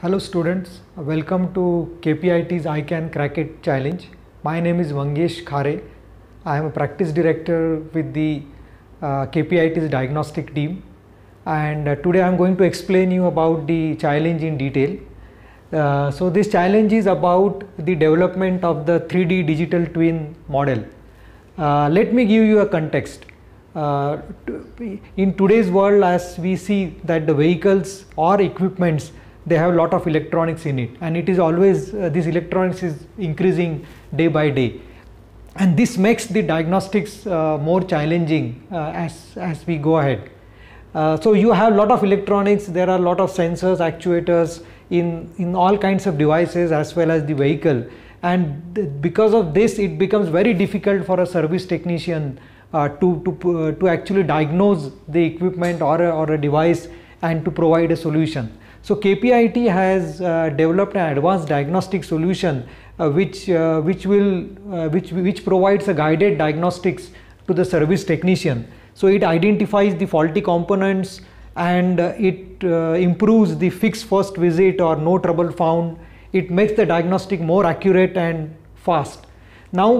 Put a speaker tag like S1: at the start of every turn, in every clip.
S1: Hello students, welcome to KPIT's I Can Crack It challenge. My name is Mangesh Khare. I am a practice director with the uh, KPIT's diagnostic team and uh, today I am going to explain you about the challenge in detail. Uh, so this challenge is about the development of the 3D digital twin model. Uh, let me give you a context. Uh, in today's world as we see that the vehicles or equipments they have a lot of electronics in it. And it is always uh, this electronics is increasing day by day. And this makes the diagnostics uh, more challenging uh, as as we go ahead. Uh, so you have a lot of electronics. There are a lot of sensors actuators in in all kinds of devices as well as the vehicle. And because of this it becomes very difficult for a service technician uh, to to uh, to actually diagnose the equipment or a, or a device and to provide a solution so KPIT has uh, developed an advanced diagnostic solution uh, which uh, which will uh, which which provides a guided diagnostics to the service technician. So it identifies the faulty components and uh, it uh, improves the fix first visit or no trouble found. It makes the diagnostic more accurate and fast. Now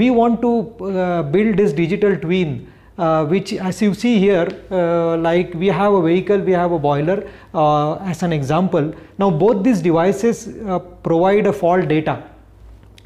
S1: we want to build this digital twin uh, which as you see here uh, like we have a vehicle we have a boiler uh, as an example. Now both these devices uh, provide a fault data.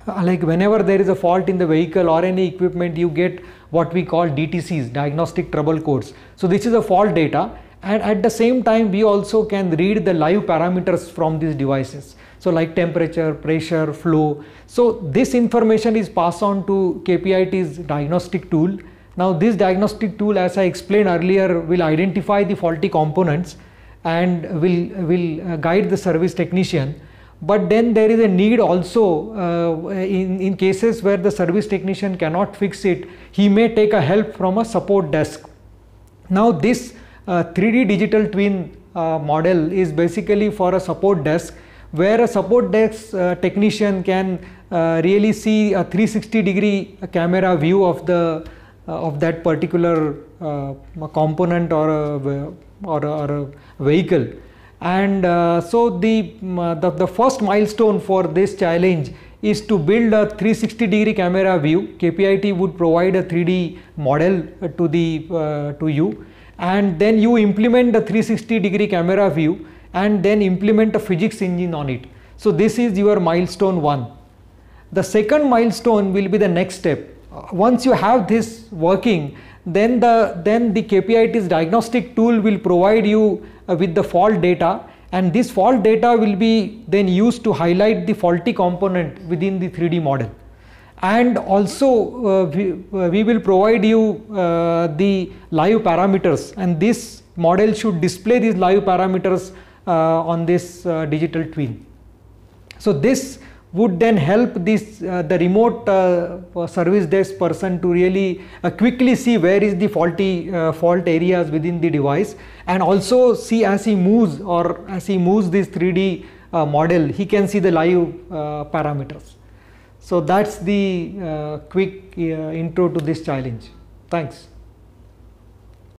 S1: Uh, like whenever there is a fault in the vehicle or any equipment you get what we call DTCs diagnostic trouble codes. So this is a fault data. And at the same time we also can read the live parameters from these devices. So like temperature pressure flow. So this information is passed on to KPIT's diagnostic tool now this diagnostic tool as I explained earlier will identify the faulty components and will, will uh, guide the service technician. But then there is a need also uh, in, in cases where the service technician cannot fix it, he may take a help from a support desk. Now this uh, 3D digital twin uh, model is basically for a support desk where a support desk uh, technician can uh, really see a 360 degree camera view of the of that particular uh, component or a, or a, or a vehicle. And uh, so the, the, the first milestone for this challenge is to build a 360 degree camera view. KPIT would provide a 3D model to the uh, to you. And then you implement the 360 degree camera view and then implement a physics engine on it. So this is your milestone 1 the second milestone will be the next step once you have this working then the then the KPIT's diagnostic tool will provide you uh, with the fault data. And this fault data will be then used to highlight the faulty component within the 3D model. And also uh, we, uh, we will provide you uh, the live parameters. And this model should display these live parameters uh, on this uh, digital twin. So this would then help this uh, the remote uh, service desk person to really uh, quickly see where is the faulty uh, fault areas within the device and also see as he moves or as he moves this 3D uh, model he can see the live uh, parameters. So that's the quick intro to this challenge. Thanks.